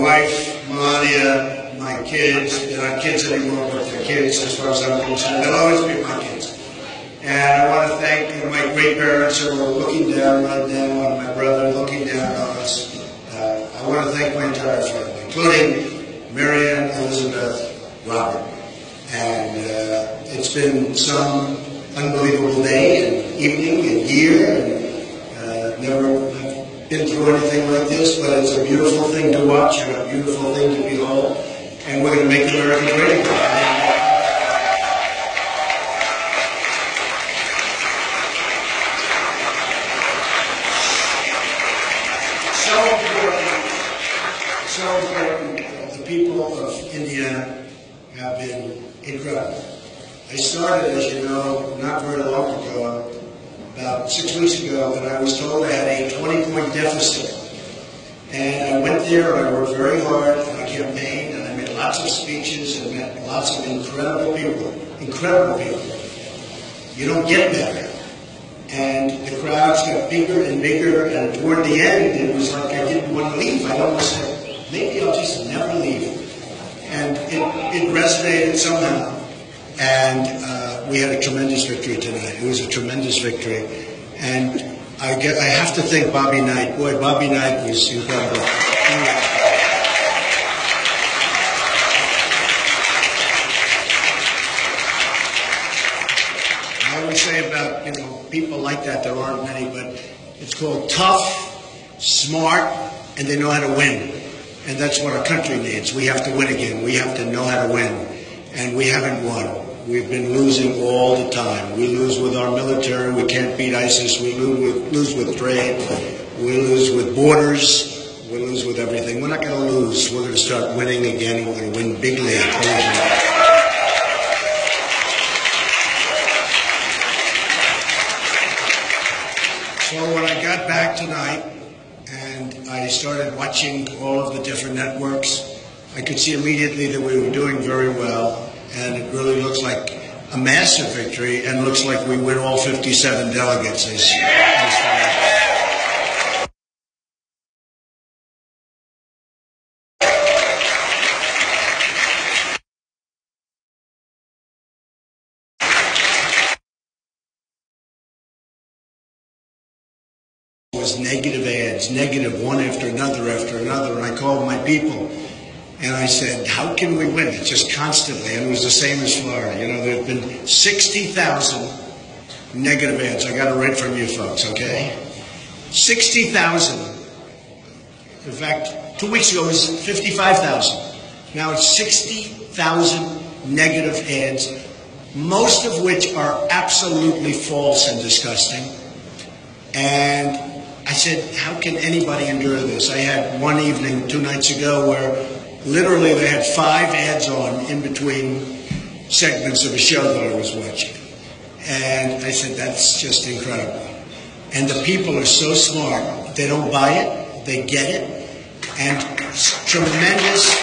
wife, Melania, my kids, they're not kids anymore, but they're kids as far as I'm concerned. They'll always be my kids. And I want to thank my great parents who are looking down on on my brother, looking down on us. Uh, I want to thank my entire family, including Maryanne, Elizabeth, Robert. And uh, it's been some unbelievable day and evening and year. And, uh, never been through anything like this, but it's a beautiful thing to watch and a beautiful thing to behold. And we're going to make America great again. Have been incredible. I started, as you know, not very long ago, about six weeks ago, and I was told I had a 20-point deficit. And I went there, I worked very hard, and I campaigned, and I made lots of speeches, and met lots of incredible people, incredible people. You don't get better. And the crowds got bigger and bigger, and toward the end, it was like I didn't want to leave. I almost said, maybe I'll just never leave. And it, it resonated somehow. And uh, we had a tremendous victory tonight. It was a tremendous victory. And I, get, I have to thank Bobby Knight. Boy, Bobby Knight was incredible. I always say about, you know, people like that, there aren't many, but it's called tough, smart, and they know how to win. And that's what our country needs. We have to win again. We have to know how to win. And we haven't won. We've been losing all the time. We lose with our military. We can't beat ISIS. We lose with, lose with trade. We lose with borders. We lose with everything. We're not going to lose. We're going to start winning again. We're going to win bigly. So when I got back tonight and I started watching all of the different networks, I could see immediately that we were doing very well, and it really looks like a massive victory, and looks like we win all 57 delegates. As, as was negative ads, negative one after another after another. And I called my people and I said, How can we win? It's just constantly. And it was the same as Florida. You know, there have been 60,000 negative ads. I got it right from you folks, okay? 60,000. In fact, two weeks ago it was 55,000. Now it's 60,000 negative ads, most of which are absolutely false and disgusting. And I said, how can anybody endure this? I had one evening two nights ago where literally they had five ads on in between segments of a show that I was watching. And I said, that's just incredible. And the people are so smart. They don't buy it, they get it. And tremendous.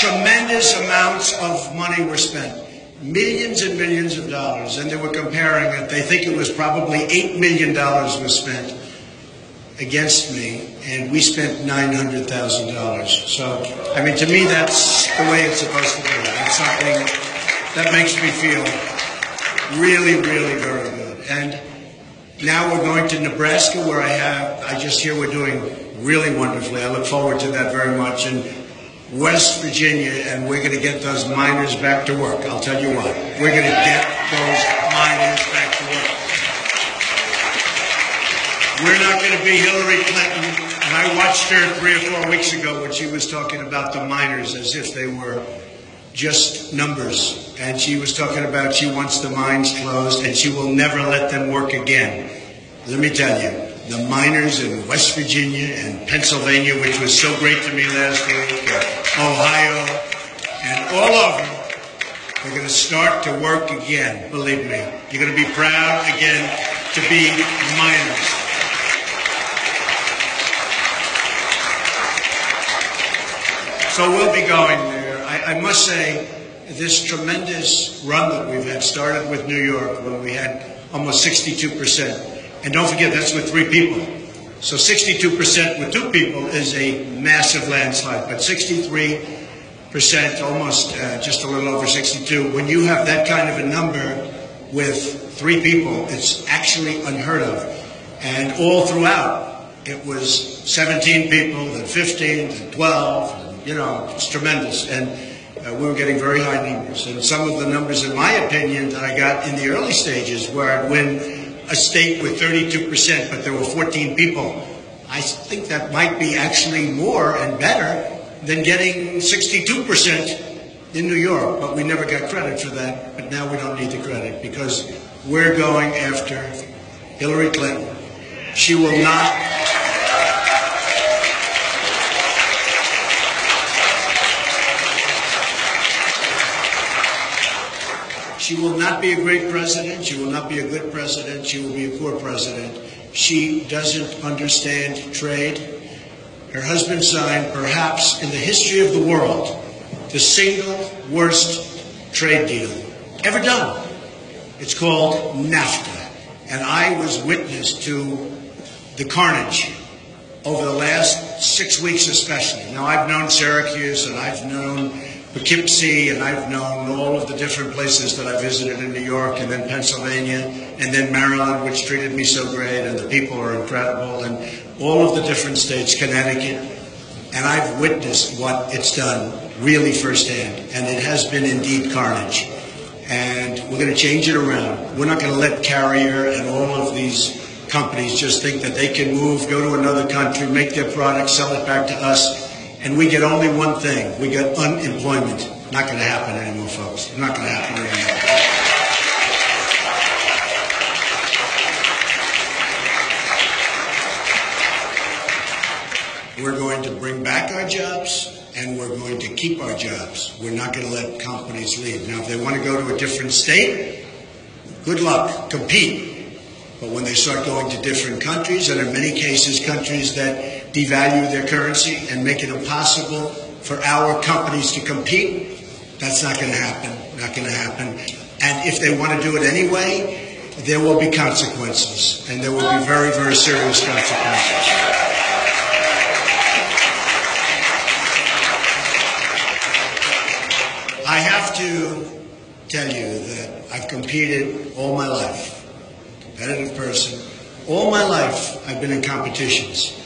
Tremendous amounts of money were spent millions and millions of dollars, and they were comparing it. They think it was probably $8 million was spent against me, and we spent $900,000. So, I mean, to me, that's the way it's supposed to be. It's something that makes me feel really, really very good. And now we're going to Nebraska, where I have, I just hear we're doing really wonderfully. I look forward to that very much. And West Virginia, and we're going to get those miners back to work. I'll tell you what, we're going to get those miners back to work. We're not going to be Hillary Clinton. And I watched her three or four weeks ago when she was talking about the miners as if they were just numbers. And she was talking about she wants the mines closed and she will never let them work again. Let me tell you, the miners in West Virginia and Pennsylvania, which was so great to me last week, uh, Ohio, and all over, are going to start to work again, believe me. You're going to be proud again to be miners. So we'll be going there. I, I must say, this tremendous run that we've had started with New York where we had almost 62 percent And don't forget, that's with three people. So 62% with two people is a massive landslide, but 63%, almost uh, just a little over 62, when you have that kind of a number with three people, it's actually unheard of. And all throughout, it was 17 people, then 15, then 12, and, you know, it's tremendous. And uh, we were getting very high numbers. And some of the numbers, in my opinion, that I got in the early stages where I'd win a state with 32%, but there were 14 people. I think that might be actually more and better than getting 62% in New York, but we never got credit for that. But now we don't need the credit because we're going after Hillary Clinton. She will not. She will not be a great president. She will not be a good president. She will be a poor president. She doesn't understand trade. Her husband signed, perhaps in the history of the world, the single worst trade deal ever done. It's called NAFTA. And I was witness to the carnage over the last six weeks, especially. Now, I've known Syracuse and I've known Poughkeepsie, and I've known all of the different places that I visited in New York and then Pennsylvania and then Maryland, which treated me so great, and the people are incredible, and all of the different states, Connecticut. And I've witnessed what it's done really firsthand, and it has been indeed carnage. And we're going to change it around. We're not going to let Carrier and all of these companies just think that they can move, go to another country, make their product, sell it back to us and we get only one thing. We get unemployment. Not going to happen anymore, folks. Not going to happen anymore. We're going to bring back our jobs and we're going to keep our jobs. We're not going to let companies leave. Now, if they want to go to a different state, good luck. Compete. But when they start going to different countries, and in many cases, countries that devalue their currency and make it impossible for our companies to compete, that's not going to happen. Not going to happen. And if they want to do it anyway, there will be consequences, and there will be very, very serious consequences. I have to tell you that I've competed all my life competitive person. All my life, I've been in competitions,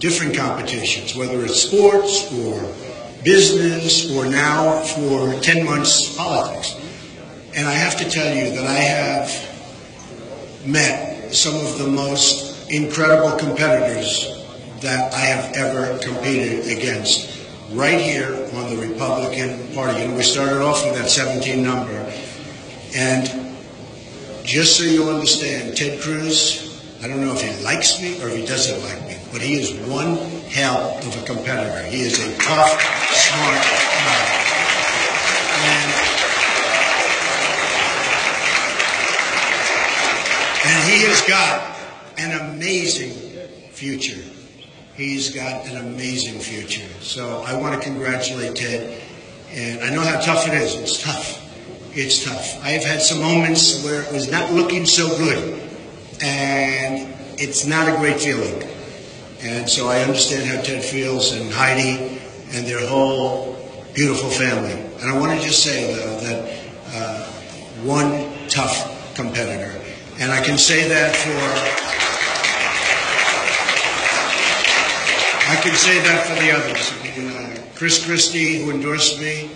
different competitions, whether it's sports or business or now for 10 months politics. And I have to tell you that I have met some of the most incredible competitors that I have ever competed against right here on the Republican Party. And we started off with that 17 number. And just so you understand, Ted Cruz, I don't know if he likes me or if he doesn't like me, but he is one hell of a competitor. He is a tough, smart guy. And, and he has got an amazing future. He's got an amazing future. So I want to congratulate Ted. And I know how tough it is. It's tough it's tough. I have had some moments where it was not looking so good, and it's not a great feeling. And so I understand how Ted feels and Heidi and their whole beautiful family. And I want to just say, though, that uh, one tough competitor. And I can say that for. I can say that for the others. Uh, Chris Christie, who endorsed me,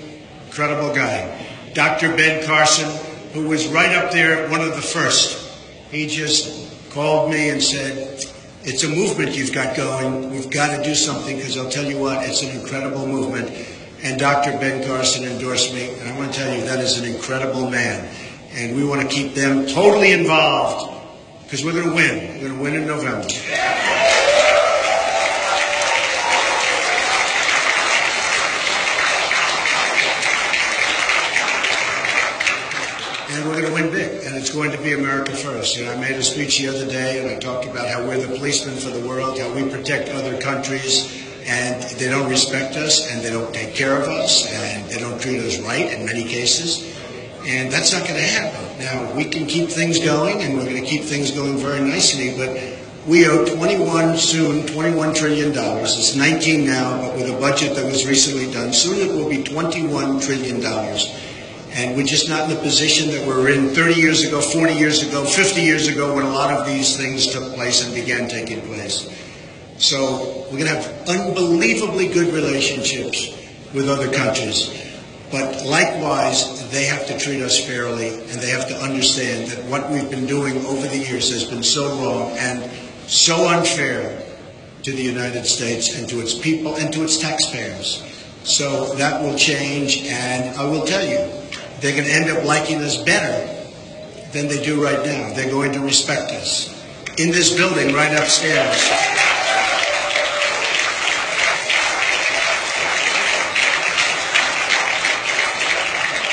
incredible guy. Dr. Ben Carson, who was right up there, one of the first. He just called me and said, It's a movement you've got going. We've got to do something because I'll tell you what, it's an incredible movement. And Dr. Ben Carson endorsed me, and I want to tell you, that is an incredible man. And we want to keep them totally involved because we're going to win. We're going to win in November. We're going to win big, and it's going to be America first. You know, I made a speech the other day, and I talked about how we're the policemen for the world, how we protect other countries, and they don't respect us, and they don't take care of us, and they don't treat us right in many cases. And that's not going to happen. Now, we can keep things going, and we're going to keep things going very nicely, but we owe 21 soon, 21 trillion dollars. It's 19 now, but with a budget that was recently done, soon it will be 21 trillion dollars. And we're just not in the position that we were in 30 years ago, 40 years ago, 50 years ago, when a lot of these things took place and began taking place. So we're going to have unbelievably good relationships with other countries. But likewise, they have to treat us fairly, and they have to understand that what we've been doing over the years has been so wrong and so unfair to the United States and to its people and to its taxpayers. So that will change, and I will tell you, they're going to end up liking us better than they do right now. They're going to respect us. In this building right upstairs,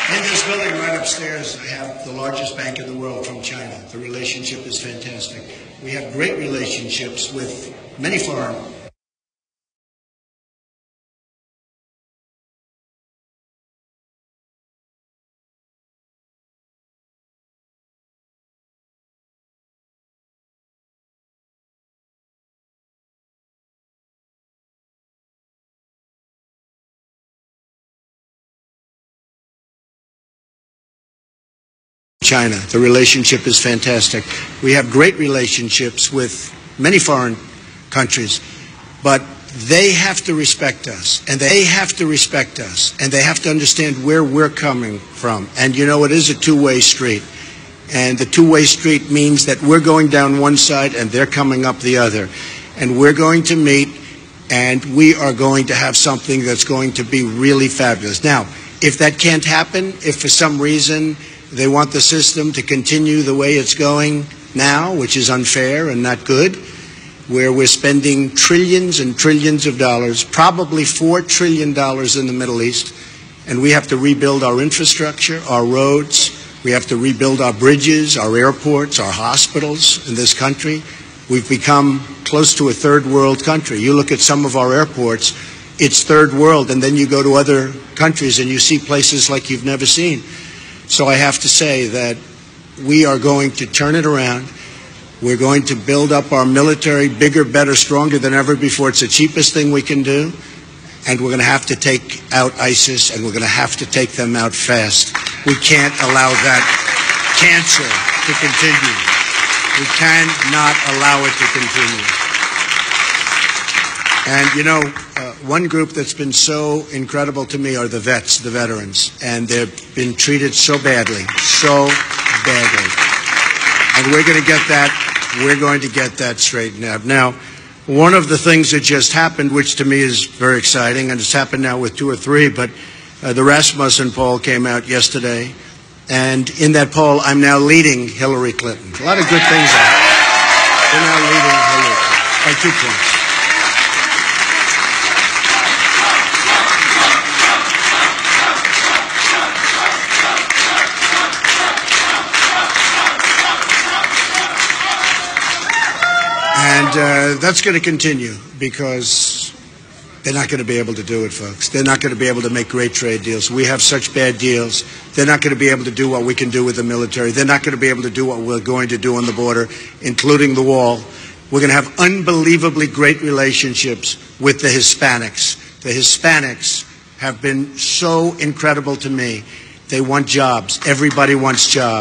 In this building right upstairs, I have the largest bank in the world from China. The relationship is fantastic. We have great relationships with many foreign China. The relationship is fantastic. We have great relationships with many foreign countries, but they have to respect us, and they have to respect us, and they have to understand where we're coming from. And you know, it is a two way street. And the two way street means that we're going down one side and they're coming up the other. And we're going to meet, and we are going to have something that's going to be really fabulous. Now, if that can't happen, if for some reason they want the system to continue the way it's going now, which is unfair and not good, where we're spending trillions and trillions of dollars, probably $4 trillion in the Middle East, and we have to rebuild our infrastructure, our roads, we have to rebuild our bridges, our airports, our hospitals in this country. We've become close to a third world country. You look at some of our airports, it's third world, and then you go to other countries and you see places like you've never seen. So I have to say that we are going to turn it around. We're going to build up our military bigger, better, stronger than ever before. It's the cheapest thing we can do. And we're going to have to take out ISIS, and we're going to have to take them out fast. We can't allow that cancer to continue. We cannot allow it to continue. And you know, uh, one group that's been so incredible to me are the vets, the veterans, and they've been treated so badly, so badly. And we're going to get that. We're going to get that straightened out. Now, one of the things that just happened, which to me is very exciting, and it's happened now with two or three, but uh, the Rasmussen poll came out yesterday, and in that poll, I'm now leading Hillary Clinton. A lot of good things. Out. We're now leading Hillary Clinton by two points. And uh, that's going to continue because they're not going to be able to do it, folks. They're not going to be able to make great trade deals. We have such bad deals. They're not going to be able to do what we can do with the military. They're not going to be able to do what we're going to do on the border, including the wall. We're going to have unbelievably great relationships with the Hispanics. The Hispanics have been so incredible to me. They want jobs. Everybody wants jobs.